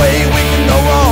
way we can go wrong.